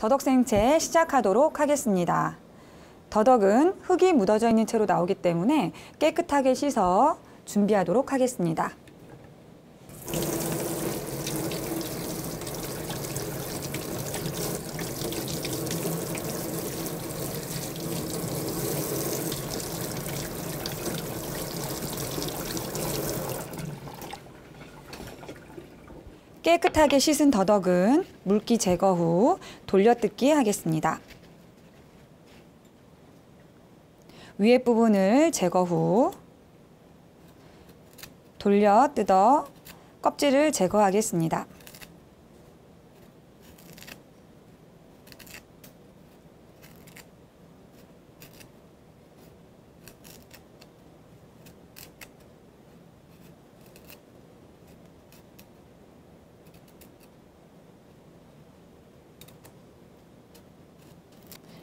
더덕 생채 시작하도록 하겠습니다. 더덕은 흙이 묻어져 있는 채로 나오기 때문에 깨끗하게 씻어 준비하도록 하겠습니다. 깨끗하게 씻은 더덕은 물기 제거 후 돌려뜯기 하겠습니다. 위에 부분을 제거 후 돌려 뜯어 껍질을 제거하겠습니다.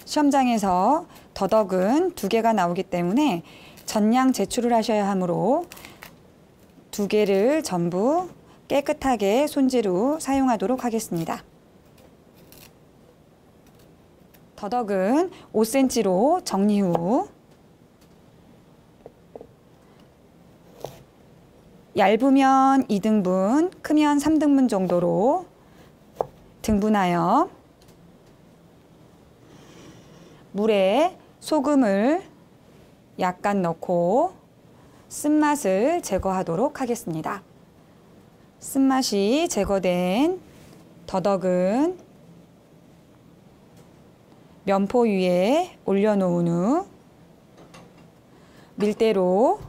시험장에서 더덕은 두 개가 나오기 때문에 전량 제출을 하셔야 하므로 두 개를 전부 깨끗하게 손질 후 사용하도록 하겠습니다. 더덕은 5cm로 정리 후 얇으면 2등분, 크면 3등분 정도로 등분하여 물에 소금을 약간 넣고 쓴맛을 제거하도록 하겠습니다. 쓴맛이 제거된 더덕은 면포 위에 올려놓은 후 밀대로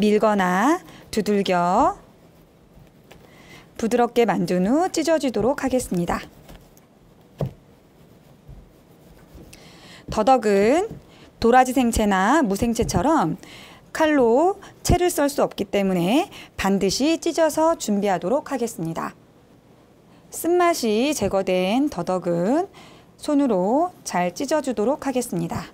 밀거나 두들겨 부드럽게 만든 후 찢어지도록 하겠습니다. 더덕은 도라지 생채나 무생채처럼 칼로 채를 썰 수 없기 때문에 반드시 찢어서 준비하도록 하겠습니다. 쓴맛이 제거된 더덕은 손으로 잘 찢어주도록 하겠습니다.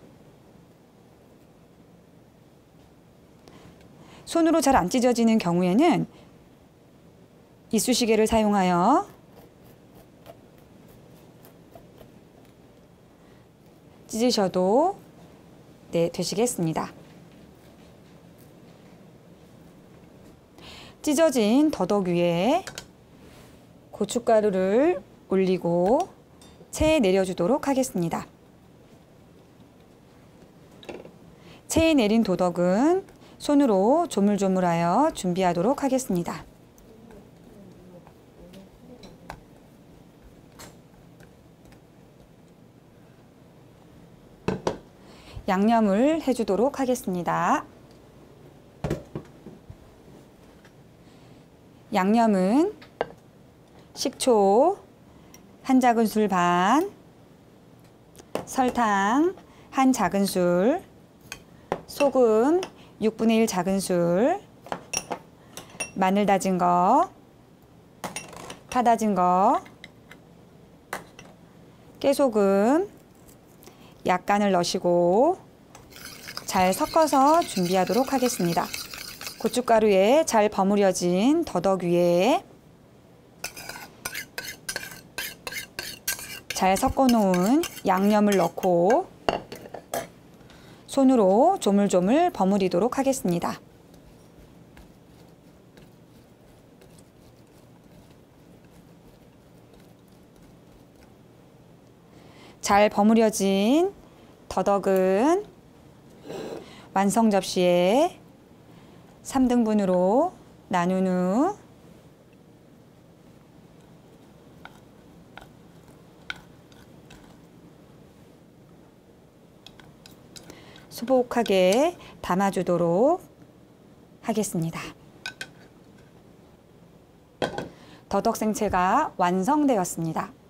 손으로 잘 안 찢어지는 경우에는 이쑤시개를 사용하여 찢으셔도 네, 되시겠습니다. 찢어진 더덕 위에 고춧가루를 올리고 체에 내려주도록 하겠습니다. 체에 내린 도덕은 손으로 조물조물하여 준비하도록 하겠습니다. 양념을 해주도록 하겠습니다. 양념은 식초 한 작은술 반, 설탕 한 작은술, 소금 6분의 1 작은술, 마늘 다진 거, 파 다진 거, 깨소금 약간을 넣으시고 잘 섞어서 준비하도록 하겠습니다. 고춧가루에 잘 버무려진 더덕 위에 잘 섞어 놓은 양념을 넣고 손으로 조물조물 버무리도록 하겠습니다. 잘 버무려진 더덕은 완성 접시에 3등분으로 나눈 후 수복하게 담아주도록 하겠습니다. 더덕 생채가 완성되었습니다.